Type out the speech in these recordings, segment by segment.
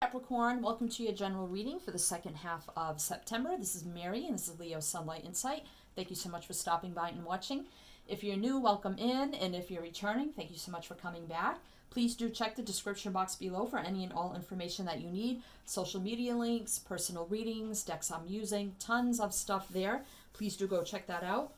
Capricorn, welcome to your general reading for the second half of September. This is Mary and this is Leo Sunlight Insight. Thank you so much for stopping by and watching. If you're new, welcome in, and if you're returning, thank you so much for coming back. Please do check the description box below for any and all information that you need. Social media links, personal readings, decks I'm using, tons of stuff there. Please do go check that out.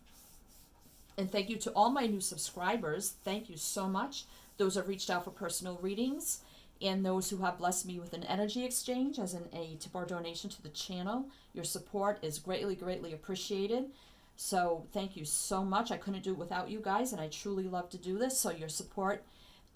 And thank you to all my new subscribers. Thank you so much. Those have reached out for personal readings and those who have blessed me with an energy exchange as in a tip or donation to the channel. Your support is greatly, greatly appreciated. So thank you so much. I couldn't do it without you guys, and I truly love to do this. So your support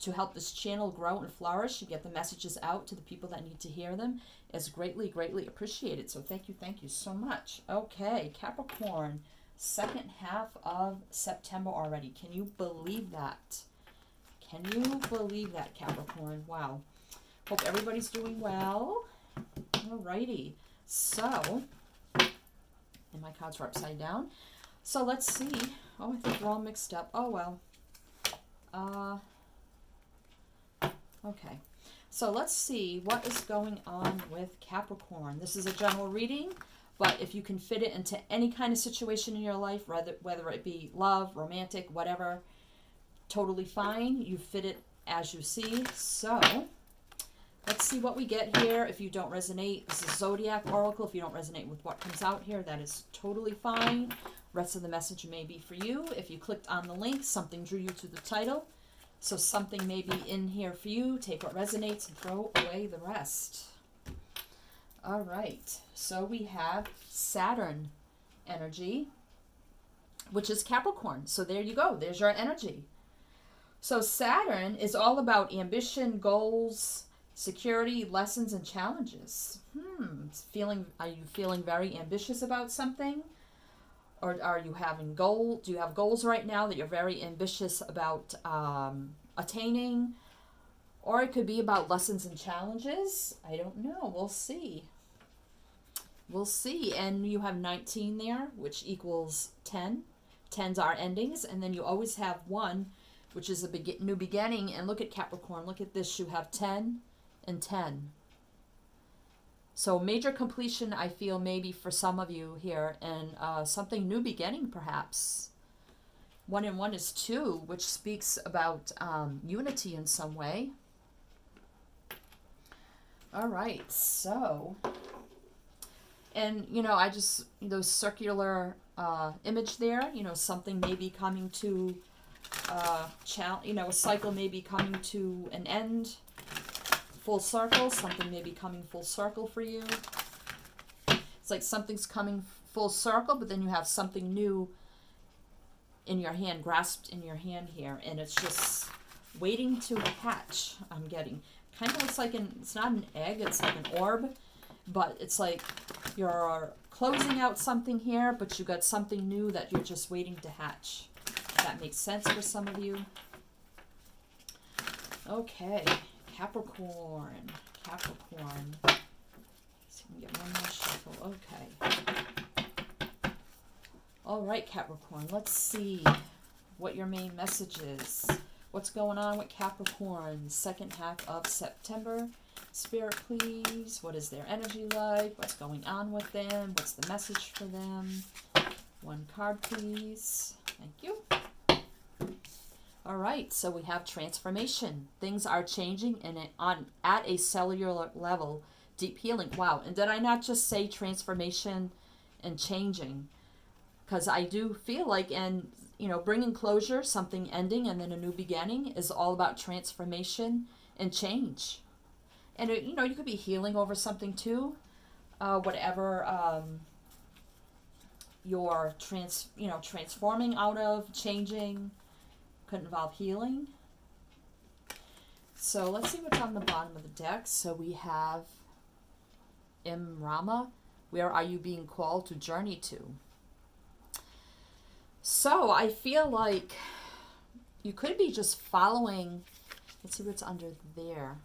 to help this channel grow and flourish and get the messages out to the people that need to hear them is greatly, greatly appreciated. So thank you, thank you so much. Okay, Capricorn, second half of September already. Can you believe that? Can you believe that, Capricorn? Wow. Hope everybody's doing well. Alrighty. So, and my cards are upside down. So let's see. Oh, I think they're all mixed up. Oh, well. Uh, okay. So let's see what is going on with Capricorn. This is a general reading, but if you can fit it into any kind of situation in your life, whether, whether it be love, romantic, whatever, totally fine. You fit it as you see. So Let's see what we get here. If you don't resonate, this is Zodiac Oracle. If you don't resonate with what comes out here, that is totally fine. Rest of the message may be for you. If you clicked on the link, something drew you to the title. So something may be in here for you. Take what resonates and throw away the rest. All right. So we have Saturn energy, which is Capricorn. So there you go. There's your energy. So Saturn is all about ambition, goals, Security, lessons, and challenges. Hmm. Feeling, are you feeling very ambitious about something? Or are you having goal? Do you have goals right now that you're very ambitious about um, attaining? Or it could be about lessons and challenges. I don't know. We'll see. We'll see. And you have 19 there, which equals 10. 10s are endings. And then you always have 1, which is a be new beginning. And look at Capricorn. Look at this. You have 10, and 10. So major completion, I feel maybe for some of you here, and uh, something new beginning perhaps. One and one is two, which speaks about um, unity in some way. All right, so, and you know, I just, those circular uh, image there, you know, something may be coming to, uh, you know, a cycle may be coming to an end full circle. Something may be coming full circle for you. It's like something's coming full circle, but then you have something new in your hand, grasped in your hand here, and it's just waiting to hatch, I'm getting. Kind of looks like an, it's not an egg, it's like an orb, but it's like you're closing out something here, but you got something new that you're just waiting to hatch. that makes sense for some of you. Okay. Capricorn. Capricorn. Let's get one more shuffle. Okay. All right, Capricorn. Let's see what your main message is. What's going on with Capricorn? Second half of September. Spirit, please. What is their energy like? What's going on with them? What's the message for them? One card, please. Thank you. All right, so we have transformation. Things are changing and on at a cellular level. Deep healing. Wow. And did I not just say transformation and changing? Because I do feel like, and you know, bringing closure, something ending, and then a new beginning is all about transformation and change. And it, you know, you could be healing over something too. Uh, whatever um, you're trans, you know, transforming out of, changing could involve healing. So let's see what's on the bottom of the deck. So we have Imrama. Where are you being called to journey to? So I feel like you could be just following. Let's see what's under there.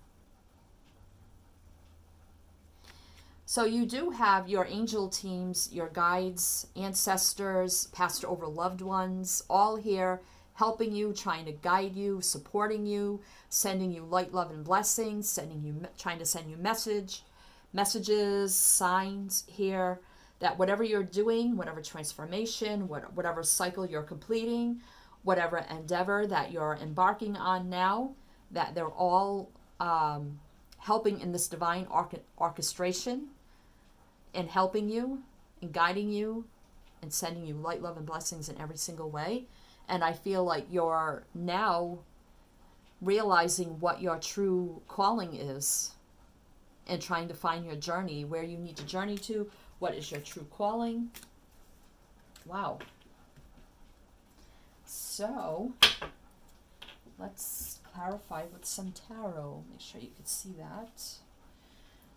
So you do have your angel teams, your guides, ancestors, passed over loved ones, all here helping you, trying to guide you, supporting you, sending you light, love, and blessings, sending you, trying to send you message, messages, signs here that whatever you're doing, whatever transformation, what, whatever cycle you're completing, whatever endeavor that you're embarking on now, that they're all um, helping in this divine orchestration and helping you and guiding you and sending you light, love, and blessings in every single way. And I feel like you're now realizing what your true calling is and trying to find your journey, where you need to journey to, what is your true calling. Wow. So, let's clarify with some tarot. Make sure you can see that.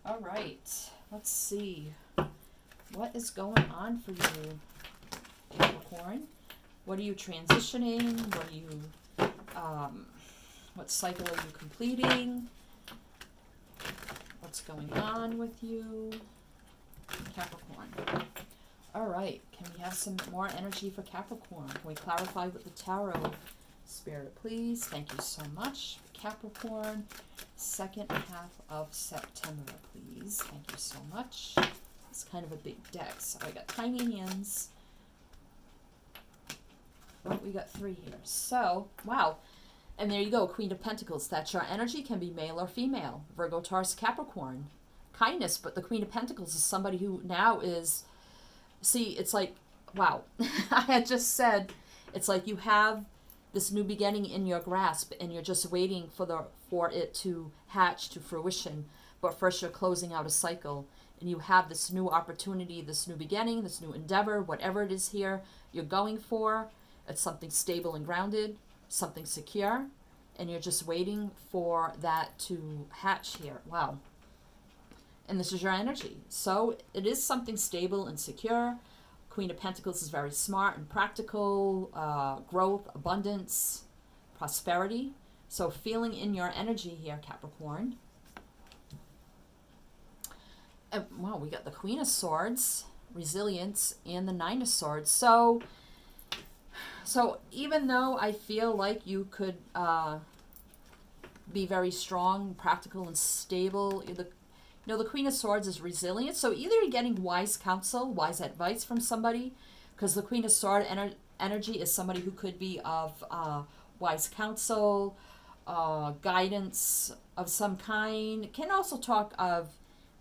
All right, let's see. What is going on for you, Capricorn? What are you transitioning? What are you, um, what cycle are you completing? What's going on with you, Capricorn? All right, can we have some more energy for Capricorn? Can we clarify with the tarot spirit, please? Thank you so much, Capricorn. Second half of September, please. Thank you so much. It's kind of a big deck, so I got tiny hands. Oh, we got three here. So, wow. And there you go, Queen of Pentacles. That your energy can be male or female. Virgo, Taurus, Capricorn. Kindness, but the Queen of Pentacles is somebody who now is... See, it's like, wow. I had just said, it's like you have this new beginning in your grasp and you're just waiting for the for it to hatch to fruition. But first you're closing out a cycle and you have this new opportunity, this new beginning, this new endeavor, whatever it is here you're going for. It's something stable and grounded, something secure, and you're just waiting for that to hatch here. Wow. And this is your energy. So it is something stable and secure. Queen of Pentacles is very smart and practical, uh, growth, abundance, prosperity. So feeling in your energy here, Capricorn. And, wow, we got the Queen of Swords, Resilience, and the Nine of Swords. So, so even though I feel like you could uh, be very strong, practical, and stable, the you know, the Queen of Swords is resilient. So either you're getting wise counsel, wise advice from somebody, because the Queen of Swords ener energy is somebody who could be of uh, wise counsel, uh, guidance of some kind. Can also talk of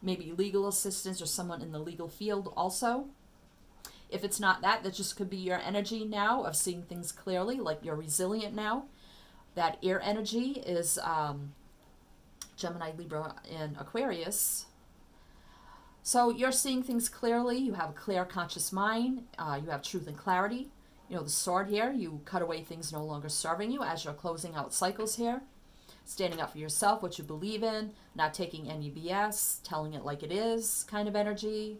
maybe legal assistance or someone in the legal field also. If it's not that, that just could be your energy now of seeing things clearly, like you're resilient now. That air energy is um, Gemini, Libra, and Aquarius. So you're seeing things clearly. You have a clear, conscious mind. Uh, you have truth and clarity. You know, the sword here, you cut away things no longer serving you as you're closing out cycles here standing up for yourself, what you believe in, not taking any BS, telling it like it is kind of energy.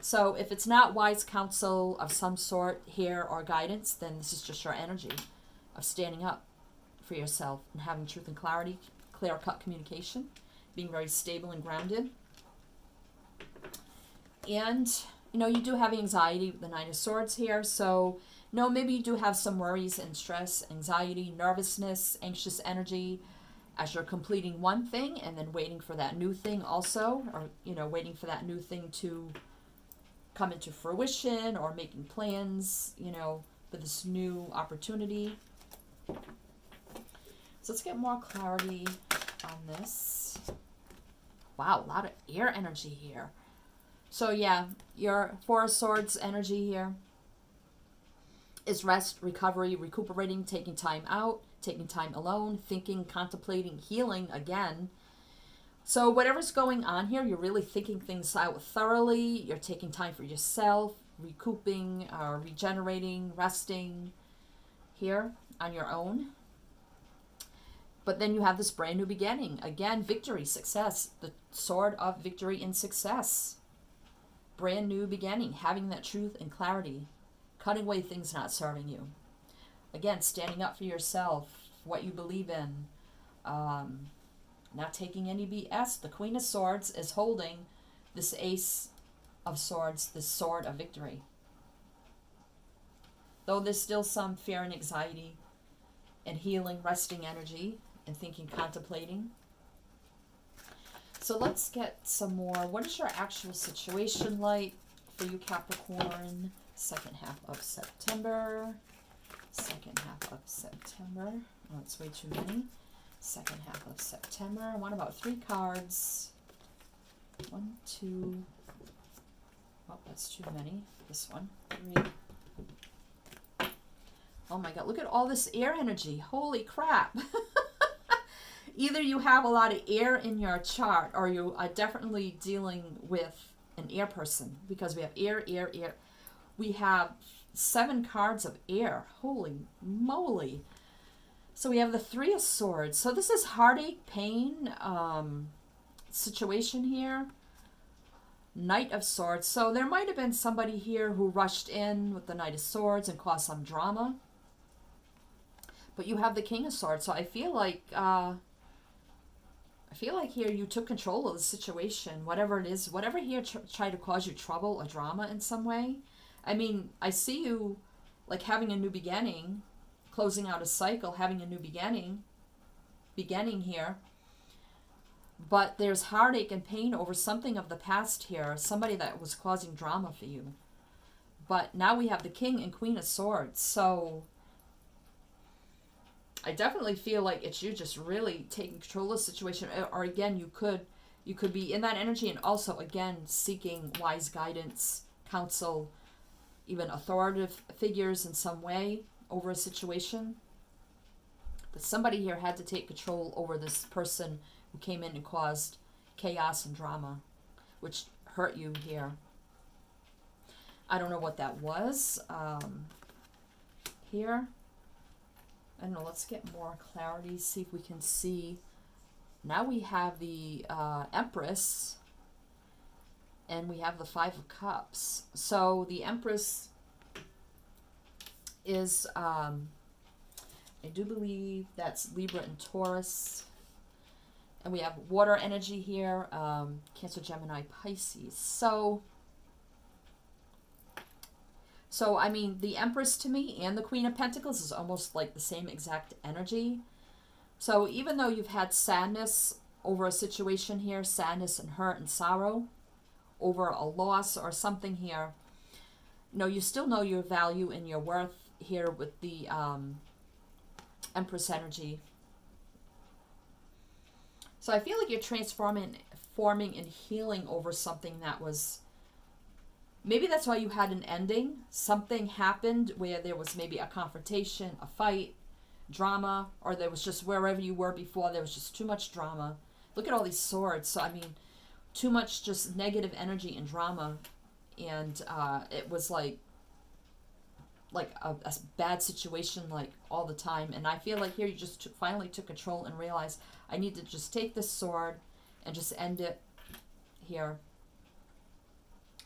So if it's not wise counsel of some sort here or guidance, then this is just your energy of standing up for yourself and having truth and clarity, clear-cut communication, being very stable and grounded. And, you know, you do have anxiety with the Nine of Swords here, so, no, maybe you do have some worries and stress, anxiety, nervousness, anxious energy, as you're completing one thing and then waiting for that new thing also, or, you know, waiting for that new thing to come into fruition or making plans, you know, for this new opportunity. So let's get more clarity on this. Wow, a lot of air energy here. So yeah, your Four of Swords energy here is rest, recovery, recuperating, taking time out, taking time alone, thinking, contemplating, healing again. So, whatever's going on here, you're really thinking things out thoroughly. You're taking time for yourself, recouping, uh, regenerating, resting here on your own. But then you have this brand new beginning. Again, victory, success, the sword of victory and success. Brand new beginning, having that truth and clarity, cutting away things not serving you. Again, standing up for yourself, what you believe in, um, not taking any BS. The Queen of Swords is holding this Ace of Swords, this sword of victory. Though there's still some fear and anxiety, and healing, resting energy, and thinking, contemplating. So let's get some more. What is your actual situation like for you, Capricorn? Second half of September. Second half of September. Oh, it's way too many. Second half of September. I want about three cards. One, two. Oh, that's too many. This one. Three. Oh my god, look at all this air energy. Holy crap. Either you have a lot of air in your chart or you are definitely dealing with an air person because we have air, air, air. We have seven cards of air. Holy moly. So we have the Three of Swords. So this is heartache, pain um, situation here. Knight of Swords. So there might have been somebody here who rushed in with the Knight of Swords and caused some drama. But you have the King of Swords. So I feel like... Uh, I feel like here you took control of the situation, whatever it is, whatever here tr tried to cause you trouble or drama in some way. I mean, I see you like having a new beginning, closing out a cycle, having a new beginning, beginning here. But there's heartache and pain over something of the past here, somebody that was causing drama for you. But now we have the King and Queen of Swords. So I definitely feel like it's you just really taking control of the situation. Or again, you could you could be in that energy and also again seeking wise guidance, counsel, even authoritative figures in some way over a situation. But somebody here had to take control over this person who came in and caused chaos and drama, which hurt you here. I don't know what that was. Um, here. I don't know, let's get more clarity, see if we can see. Now we have the uh, Empress, and we have the Five of Cups. So the Empress is, um, I do believe that's Libra and Taurus. And we have water energy here, um, Cancer, Gemini, Pisces. So so, I mean, the Empress to me and the Queen of Pentacles is almost like the same exact energy. So, even though you've had sadness over a situation here, sadness and hurt and sorrow over a loss or something here, no, you still know your value and your worth here with the um, Empress energy. So I feel like you're transforming, forming, and healing over something that was Maybe that's why you had an ending. Something happened where there was maybe a confrontation, a fight, drama, or there was just wherever you were before, there was just too much drama. Look at all these swords. So, I mean, too much just negative energy and drama. And uh, it was like, like a, a, bad situation like all the time. And I feel like here you just finally took control and realized I need to just take this sword and just end it here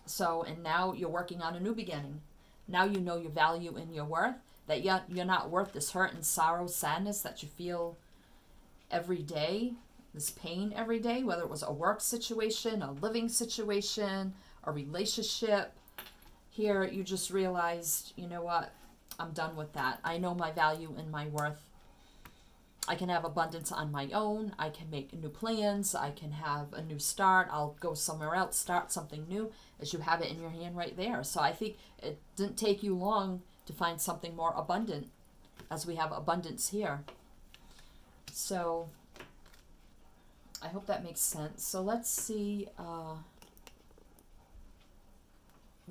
so, and now you're working on a new beginning. Now you know your value and your worth, that you're, you're not worth this hurt and sorrow, sadness that you feel every day, this pain every day, whether it was a work situation, a living situation, a relationship. Here, you just realized, you know what, I'm done with that. I know my value and my worth I can have abundance on my own. I can make new plans. I can have a new start. I'll go somewhere else, start something new, as you have it in your hand right there. So I think it didn't take you long to find something more abundant, as we have abundance here. So I hope that makes sense. So let's see uh,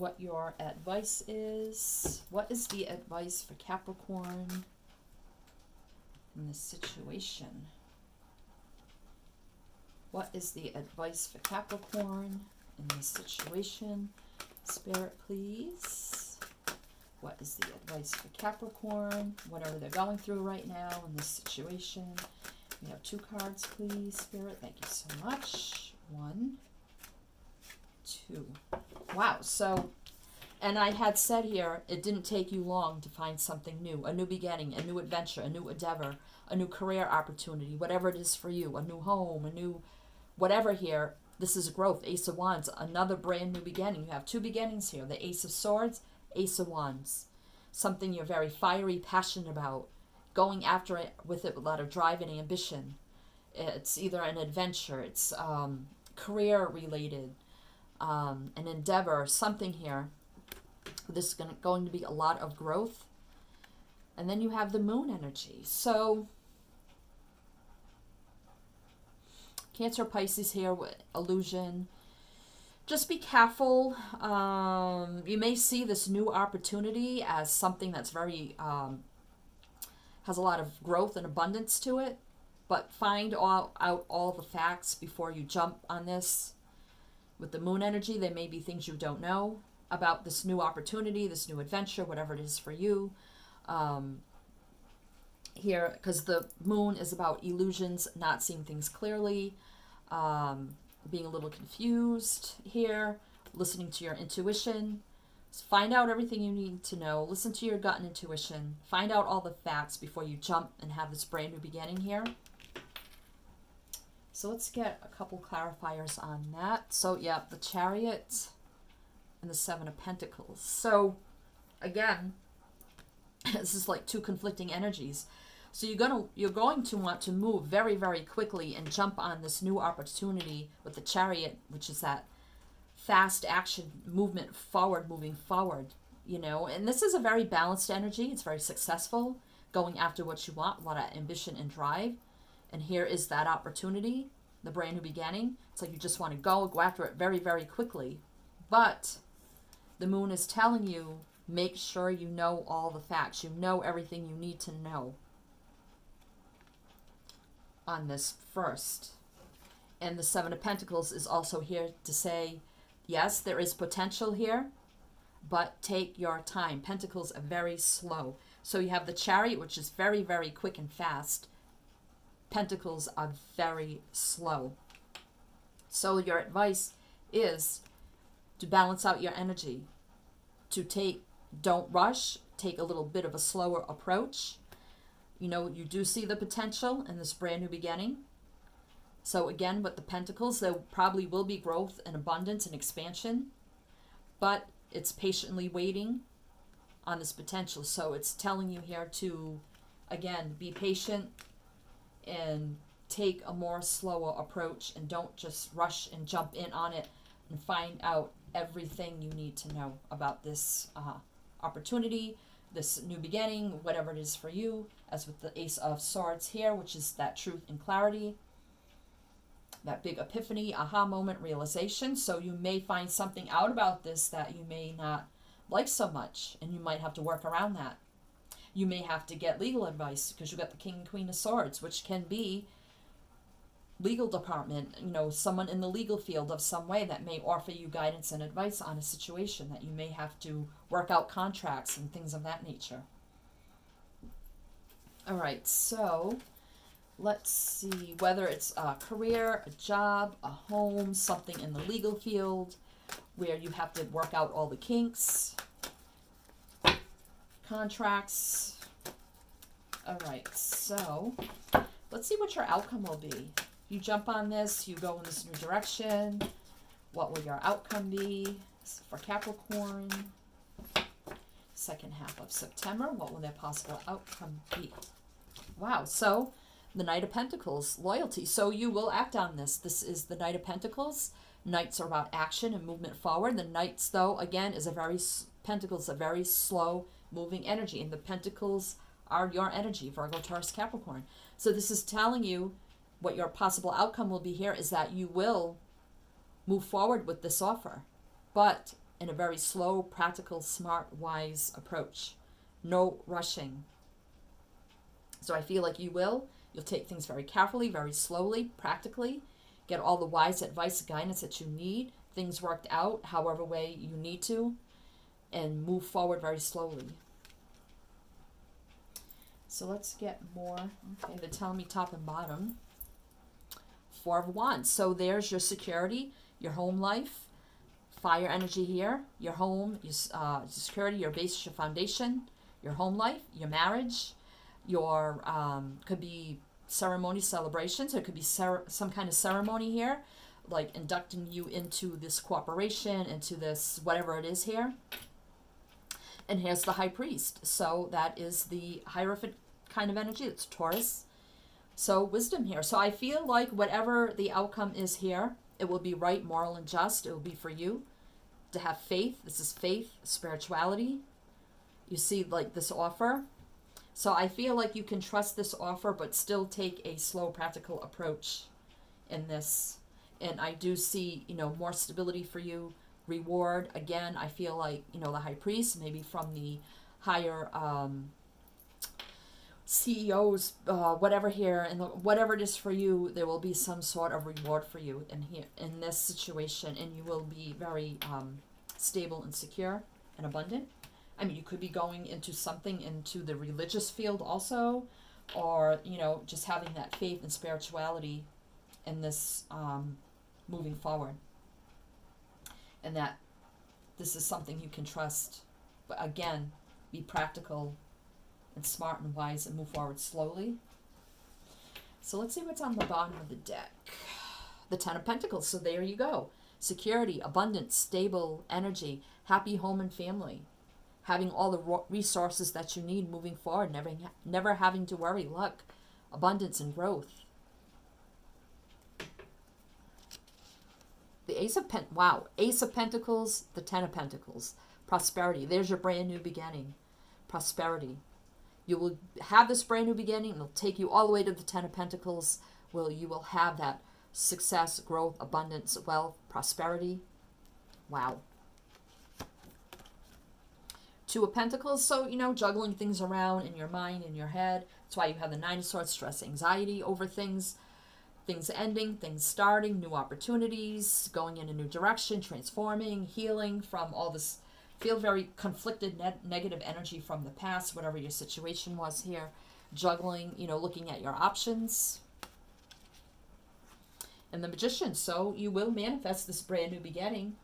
what your advice is. What is the advice for Capricorn? in this situation. What is the advice for Capricorn in this situation? Spirit, please. What is the advice for Capricorn? Whatever they're going through right now in this situation. We have two cards, please, Spirit. Thank you so much. One, two. Wow, so and I had said here, it didn't take you long to find something new, a new beginning, a new adventure, a new endeavor, a new career opportunity, whatever it is for you, a new home, a new whatever here. This is growth. Ace of Wands, another brand new beginning. You have two beginnings here the Ace of Swords, Ace of Wands. Something you're very fiery, passionate about, going after it with it a lot of drive and ambition. It's either an adventure, it's um, career related, um, an endeavor, something here. This is gonna, going to be a lot of growth. And then you have the moon energy. So, Cancer Pisces here, with illusion. Just be careful. Um, you may see this new opportunity as something that's very, um, has a lot of growth and abundance to it. But find all, out all the facts before you jump on this. With the moon energy, there may be things you don't know about this new opportunity, this new adventure, whatever it is for you. Um, here, because the moon is about illusions, not seeing things clearly, um, being a little confused here, listening to your intuition. Find out everything you need to know. Listen to your gut and intuition. Find out all the facts before you jump and have this brand new beginning here. So let's get a couple clarifiers on that. So yeah, the chariot and the seven of pentacles. So again, this is like two conflicting energies. So you're gonna you're going to want to move very very quickly and jump on this new opportunity with the chariot, which is that fast action movement forward, moving forward. You know, and this is a very balanced energy. It's very successful, going after what you want, a lot of ambition and drive. And here is that opportunity, the brand new beginning. It's like you just want to go go after it very very quickly, but the moon is telling you make sure you know all the facts. You know everything you need to know on this first. And the Seven of Pentacles is also here to say, yes, there is potential here, but take your time. Pentacles are very slow. So you have the Chariot, which is very, very quick and fast. Pentacles are very slow. So your advice is to balance out your energy, to take, don't rush, take a little bit of a slower approach, you know, you do see the potential in this brand new beginning. So again, with the pentacles, there probably will be growth and abundance and expansion, but it's patiently waiting on this potential. So it's telling you here to, again, be patient and take a more slower approach and don't just rush and jump in on it and find out everything you need to know about this uh, opportunity, this new beginning, whatever it is for you, as with the Ace of Swords here, which is that truth and clarity, that big epiphany, aha moment, realization. So you may find something out about this that you may not like so much, and you might have to work around that. You may have to get legal advice because you've got the King and Queen of Swords, which can be legal department, you know, someone in the legal field of some way that may offer you guidance and advice on a situation that you may have to work out contracts and things of that nature. All right, so let's see whether it's a career, a job, a home, something in the legal field where you have to work out all the kinks, contracts. All right, so let's see what your outcome will be you jump on this, you go in this new direction. What will your outcome be for Capricorn? Second half of September, what will their possible outcome be? Wow, so the Knight of Pentacles, loyalty. So you will act on this. This is the Knight of Pentacles. Knights are about action and movement forward. The Knights, though, again, is a very, Pentacles, a very slow moving energy. And the Pentacles are your energy, Virgo, Taurus, Capricorn. So this is telling you what your possible outcome will be here is that you will move forward with this offer, but in a very slow, practical, smart, wise approach. No rushing. So I feel like you will. You'll take things very carefully, very slowly, practically, get all the wise advice, guidance that you need, things worked out however way you need to, and move forward very slowly. So let's get more. Okay, they're telling me top and bottom. Four of Wands. So there's your security, your home life, fire energy here, your home, your uh, security, your base, your foundation, your home life, your marriage, your, um, could be ceremony celebrations. It could be some kind of ceremony here, like inducting you into this cooperation, into this whatever it is here. And here's the high priest. So that is the Hierophant kind of energy. It's Taurus. So wisdom here. So I feel like whatever the outcome is here, it will be right, moral, and just. It will be for you to have faith. This is faith, spirituality. You see, like this offer. So I feel like you can trust this offer, but still take a slow, practical approach in this. And I do see, you know, more stability for you. Reward, again, I feel like, you know, the high priest, maybe from the higher um, CEOs, uh, whatever here, and whatever it is for you, there will be some sort of reward for you in here in this situation, and you will be very um, stable and secure and abundant. I mean, you could be going into something into the religious field also, or you know, just having that faith and spirituality in this um, moving forward, and that this is something you can trust. But again, be practical and smart and wise and move forward slowly. So let's see what's on the bottom of the deck. The Ten of Pentacles. So there you go. Security, abundance, stable energy, happy home and family. Having all the resources that you need moving forward, never, never having to worry. Luck, abundance, and growth. Ace of Pen wow, Ace of Pentacles, the Ten of Pentacles. Prosperity. There's your brand new beginning. Prosperity. You will have this brand new beginning. It'll take you all the way to the Ten of Pentacles. Will you will have that success, growth, abundance, wealth, prosperity. Wow. Two of Pentacles. So, you know, juggling things around in your mind, in your head. That's why you have the Nine of Swords, stress, anxiety over things. Things ending, things starting, new opportunities, going in a new direction, transforming, healing from all this feel very conflicted ne negative energy from the past, whatever your situation was here. Juggling, you know, looking at your options. And the Magician, so you will manifest this brand new beginning.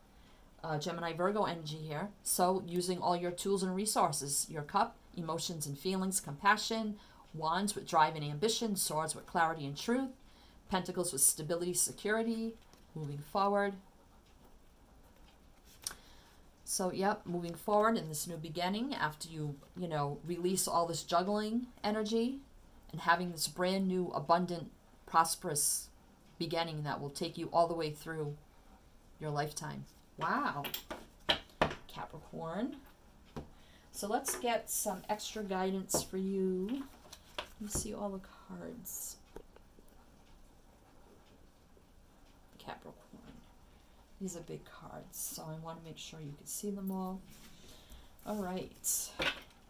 Uh, Gemini Virgo energy here. So using all your tools and resources, your cup, emotions and feelings, compassion, wands with drive and ambition, swords with clarity and truth, pentacles with stability, security, moving forward, so, yep, moving forward in this new beginning, after you, you know, release all this juggling energy and having this brand new, abundant, prosperous beginning that will take you all the way through your lifetime. Wow. Capricorn. So let's get some extra guidance for you. Let me see all the cards. Capricorn. These are big cards, so I want to make sure you can see them all. All right,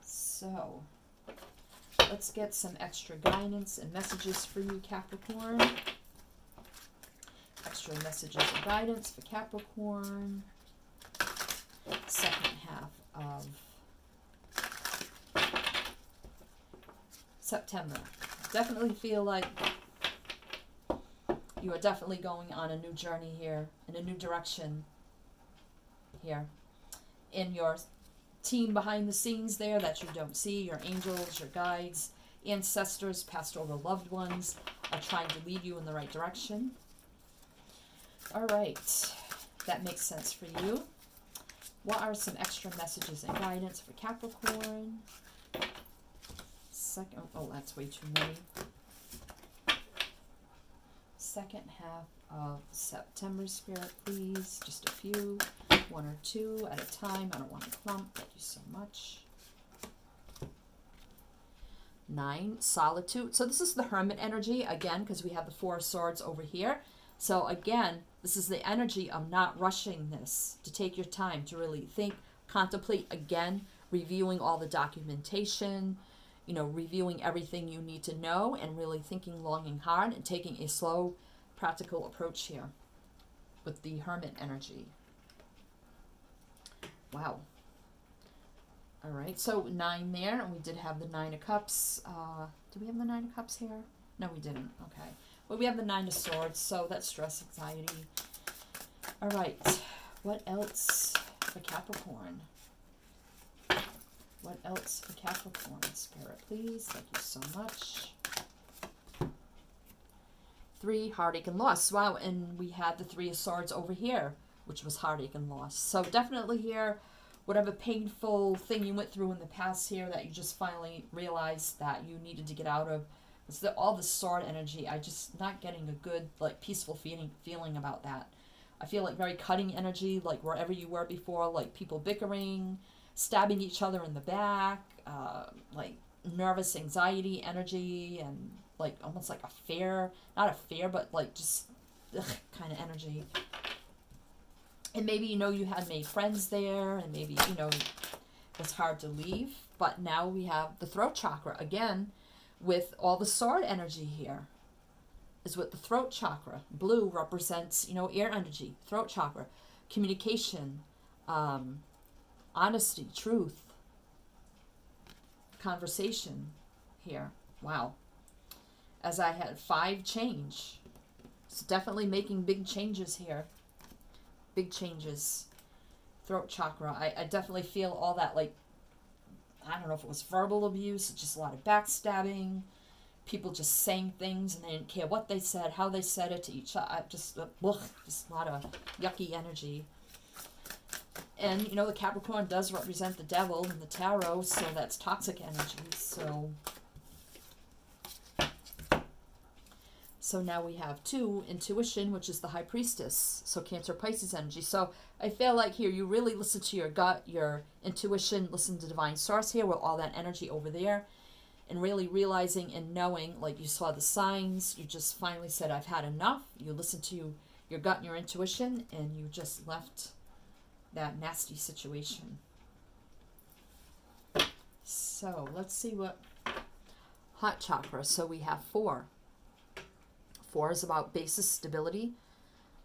so let's get some extra guidance and messages for you, Capricorn. Extra messages and guidance for Capricorn. Second half of September. Definitely feel like you are definitely going on a new journey here, in a new direction here. In your team behind the scenes there that you don't see, your angels, your guides, ancestors, passed over loved ones are trying to lead you in the right direction. All right, that makes sense for you. What are some extra messages and guidance for Capricorn? Second, oh, that's way too many second half of September, Spirit, please. Just a few, one or two at a time. I don't want to clump. Thank you so much. Nine, solitude. So this is the hermit energy, again, because we have the four swords over here. So again, this is the energy of not rushing this, to take your time to really think, contemplate again, reviewing all the documentation, you know, reviewing everything you need to know and really thinking long and hard and taking a slow, practical approach here with the hermit energy. Wow. All right, so nine there, and we did have the nine of cups. Uh, do we have the nine of cups here? No, we didn't. Okay. Well, we have the nine of swords, so that's stress, anxiety. All right. What else for Capricorn? What else for Capricorn? Spirit, please. Thank you so much. Three, heartache and loss. Wow, and we had the Three of Swords over here, which was heartache and loss. So definitely here, whatever painful thing you went through in the past here that you just finally realized that you needed to get out of. It's the, all the sword energy. I just not getting a good like peaceful feeling feeling about that. I feel like very cutting energy, like wherever you were before, like people bickering, stabbing each other in the back, uh, like nervous anxiety energy, and like almost like a fear, not a fear, but like just ugh, kind of energy. And maybe you know you had made friends there and maybe you know it's hard to leave but now we have the throat chakra again with all the sword energy here is with the throat chakra blue represents you know air energy throat chakra communication um, honesty truth conversation here wow as i had five change it's definitely making big changes here big changes. Throat chakra. I, I definitely feel all that, like, I don't know if it was verbal abuse, just a lot of backstabbing, people just saying things and they didn't care what they said, how they said it to each other. Just, ugh, just a lot of yucky energy. And, you know, the Capricorn does represent the devil in the tarot, so that's toxic energy. So So now we have two, intuition, which is the high priestess. So Cancer Pisces energy. So I feel like here you really listen to your gut, your intuition, listen to divine source here with all that energy over there. And really realizing and knowing, like you saw the signs, you just finally said, I've had enough. You listened to your gut and your intuition, and you just left that nasty situation. So let's see what heart chakra. So we have four. Four is about basis stability.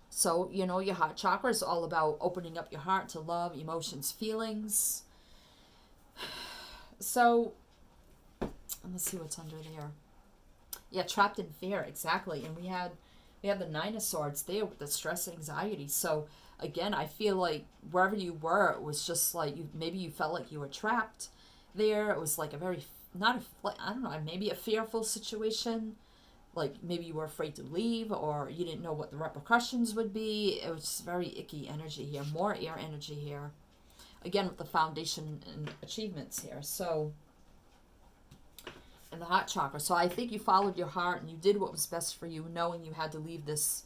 So, you know, your heart chakra is all about opening up your heart to love, emotions, feelings. So, let's see what's under there. Yeah, trapped in fear, exactly. And we had we had the nine of swords there with the stress anxiety. So again, I feel like wherever you were, it was just like you maybe you felt like you were trapped there. It was like a very not a I don't know, maybe a fearful situation like maybe you were afraid to leave or you didn't know what the repercussions would be. It was very icky energy here, more air energy here. Again, with the foundation and achievements here. So, and the heart chakra. So I think you followed your heart and you did what was best for you, knowing you had to leave this.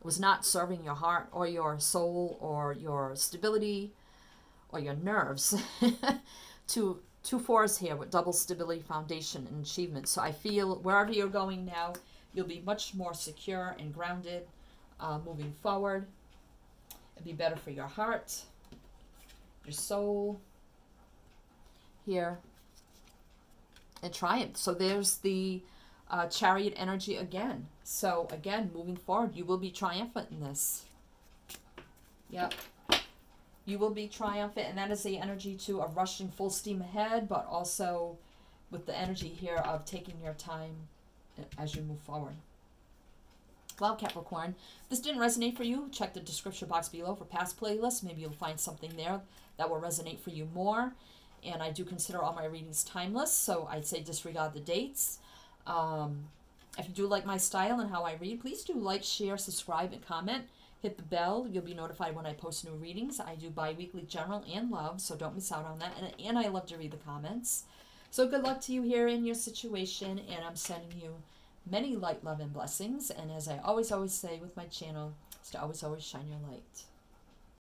It was not serving your heart or your soul or your stability or your nerves to two fours here with double stability foundation and achievement. So I feel wherever you're going now, you'll be much more secure and grounded uh, moving forward. It'll be better for your heart, your soul here, and triumph. So there's the uh, chariot energy again. So again, moving forward, you will be triumphant in this. Yep. You will be triumphant, and that is the energy to of rushing full steam ahead, but also with the energy here of taking your time as you move forward. Well, Capricorn, this didn't resonate for you, check the description box below for past playlists. Maybe you'll find something there that will resonate for you more. And I do consider all my readings timeless, so I'd say disregard the dates. Um, if you do like my style and how I read, please do like, share, subscribe, and comment. Hit the bell. You'll be notified when I post new readings. I do bi-weekly general and love, so don't miss out on that. And, and I love to read the comments. So good luck to you here in your situation, and I'm sending you many light, love, and blessings. And as I always, always say with my channel, is to always, always shine your light.